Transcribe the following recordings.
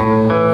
Música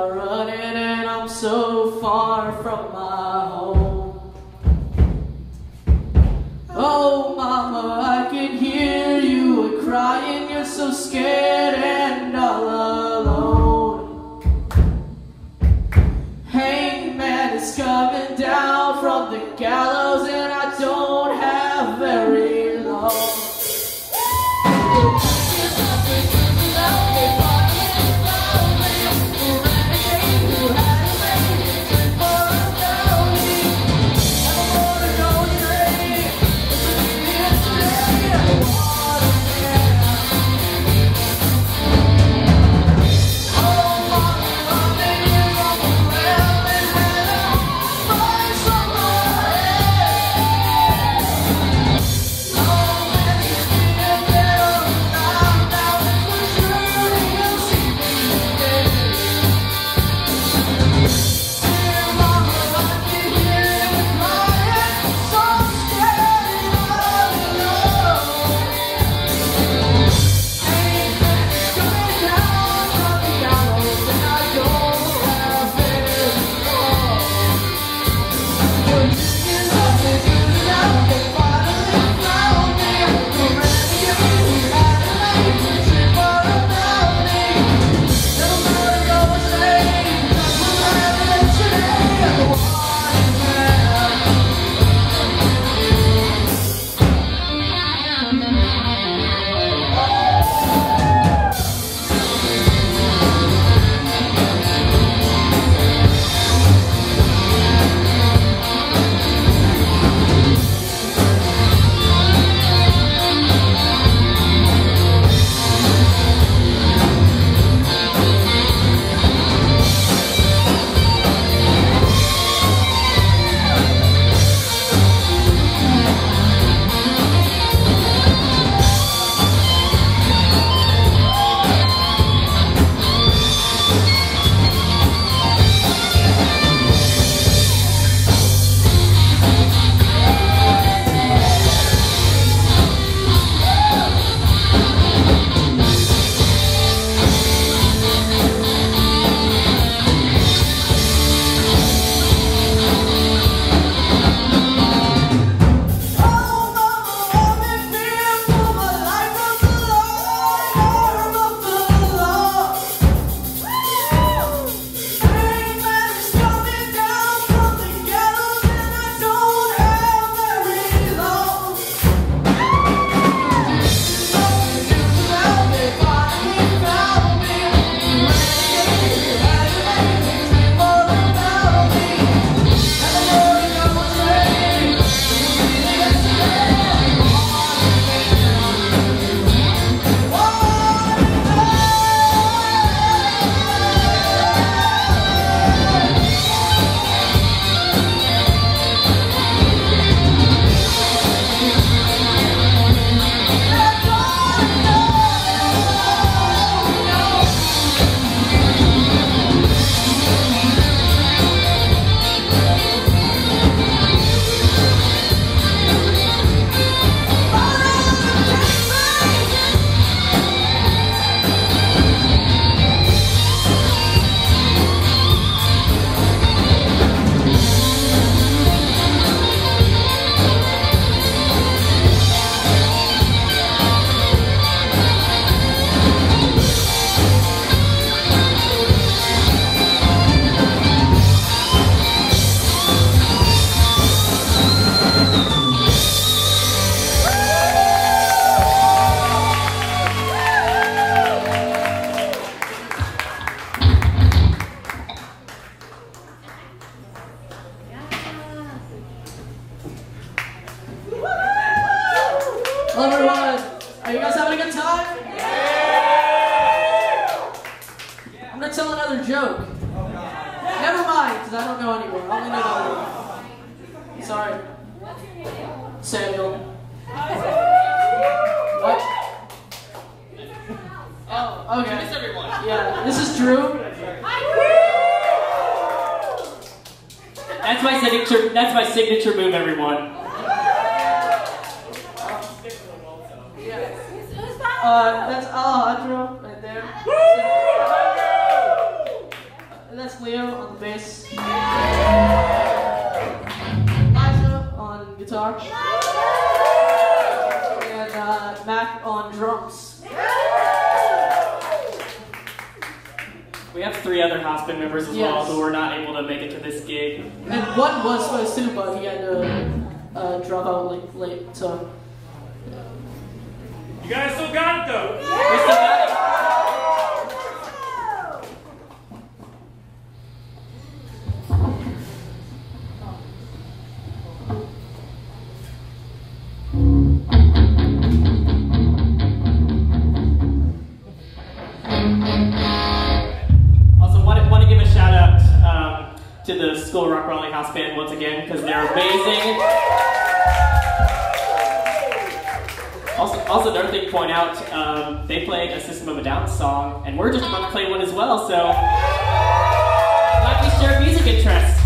are running and I'm so far from my home. Oh, mama, I can hear you crying. You're so scared and all alone. Hangman is coming down from the gallows and I don't Um, they played a System of a Down song, and we're just about to play one as well, so glad we share music interests.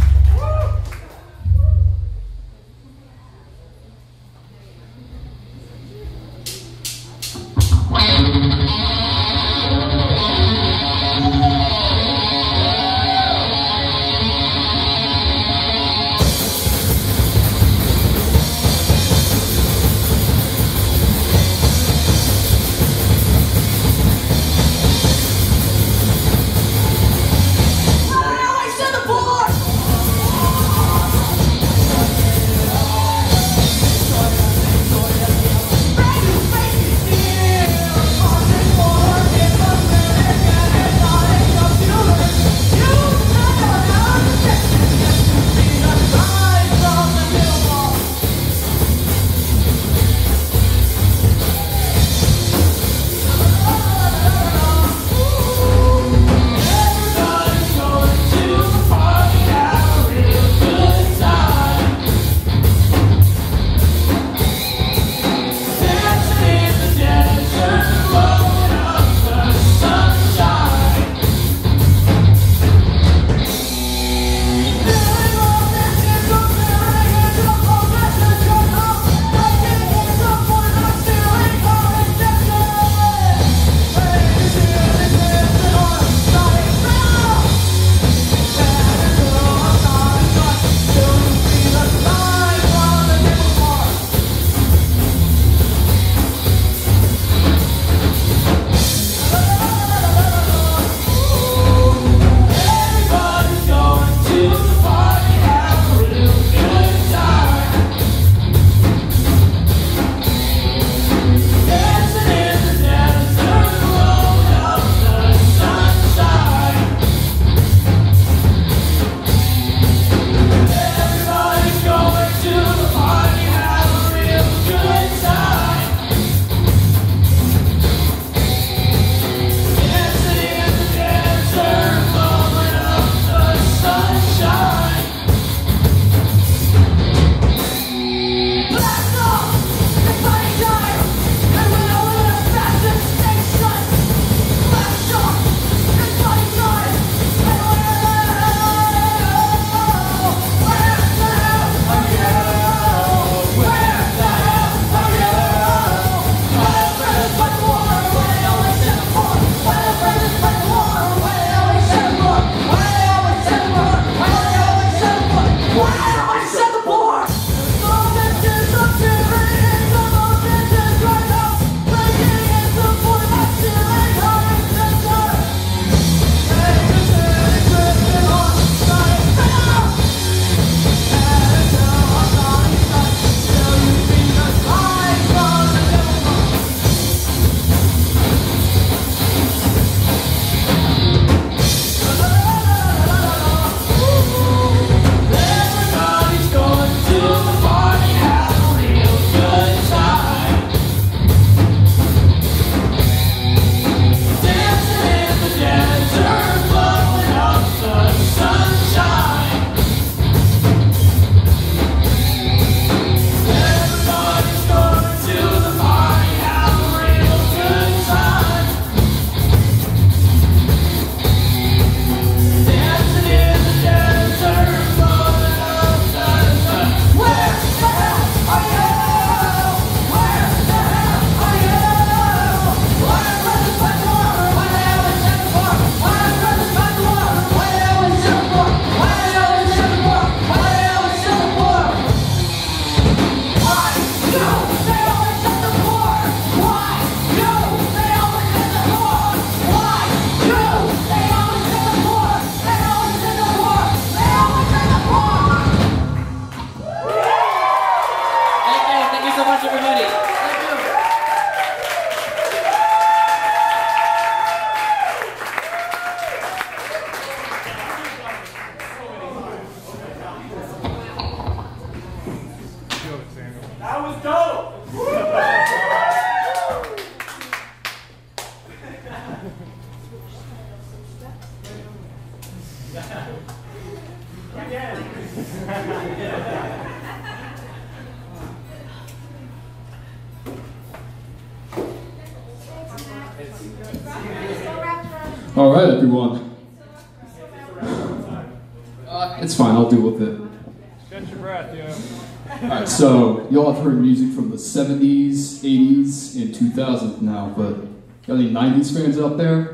'90s fans out there?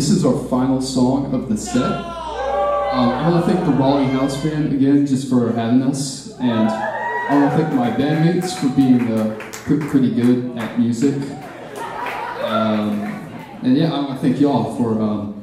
This is our final song of the set. Um, I want to thank the Raleigh House Band again just for having us, and I want to thank my bandmates for being uh, pretty good at music. Um, and yeah, I want to thank y'all for um,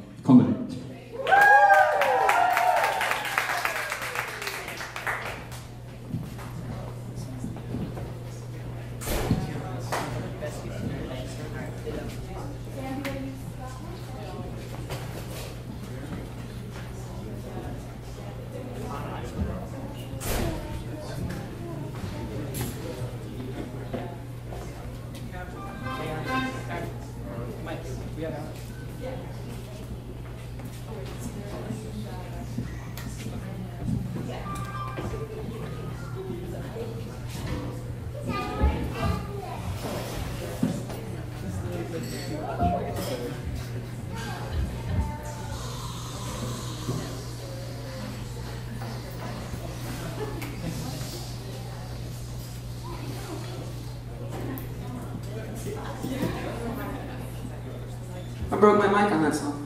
I broke my mic on that song.